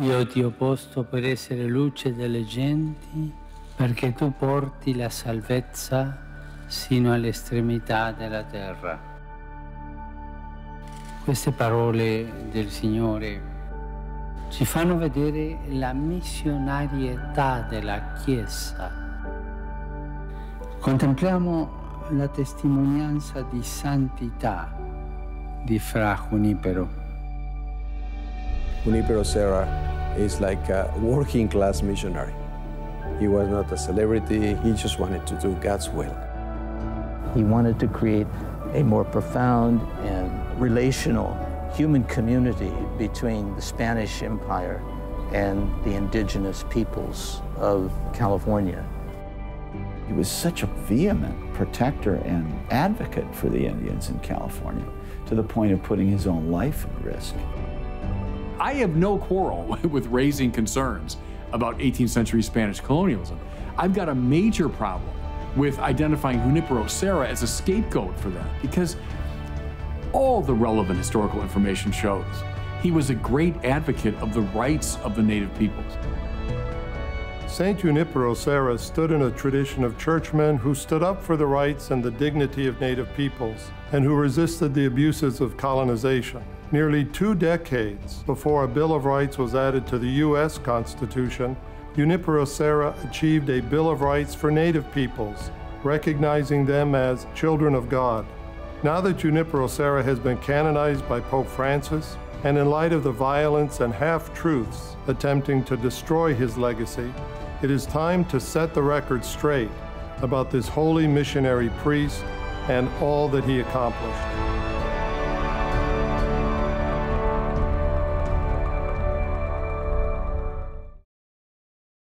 Io ti ho posto per essere luce delle genti, perché tu porti la salvezza sino all'estremità della terra. Queste parole del Signore ci fanno vedere la missionarietà della Chiesa. Contempliamo la testimonianza di santità di Fra Junipero. Junipero Serra is like a working class missionary. He was not a celebrity, he just wanted to do God's will. He wanted to create a more profound and relational human community between the Spanish Empire and the indigenous peoples of California. He was such a vehement protector and advocate for the Indians in California to the point of putting his own life at risk. I have no quarrel with raising concerns about 18th century Spanish colonialism. I've got a major problem with identifying Junipero Serra as a scapegoat for that because all the relevant historical information shows he was a great advocate of the rights of the native peoples. St. Junipero Serra stood in a tradition of churchmen who stood up for the rights and the dignity of native peoples and who resisted the abuses of colonization. Nearly two decades before a Bill of Rights was added to the U.S. Constitution, Junipero Serra achieved a Bill of Rights for Native peoples, recognizing them as children of God. Now that Junipero Serra has been canonized by Pope Francis, and in light of the violence and half-truths attempting to destroy his legacy, it is time to set the record straight about this holy missionary priest and all that he accomplished.